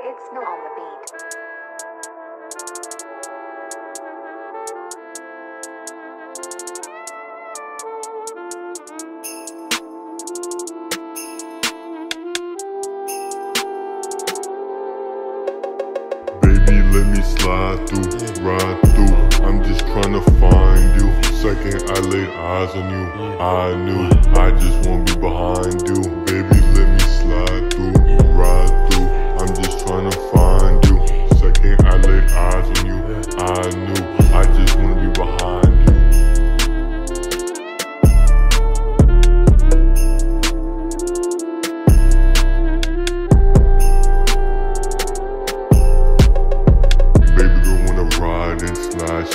Snow on the beat. Baby, let me slide through, ride through. I'm just find you. Second, I eyes on you. I knew I just won't be behind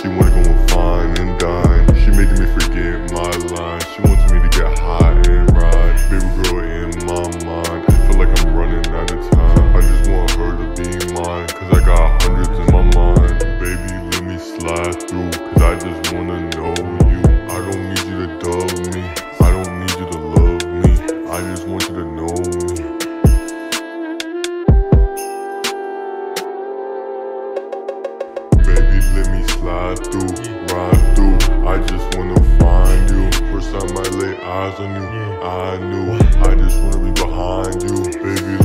She wanna go and fine and dine. She making me forget my line. She wants me to get high and ride. Baby girl in my mind. Feel like I'm running out of time. I just want her to be mine. Cause I got hundreds in my mind. Baby, let me slide through. Cause I just wanna know slide through, ride through. I just wanna find you. First time I lay eyes on you, I knew I just wanna be behind you. Baby, let me slide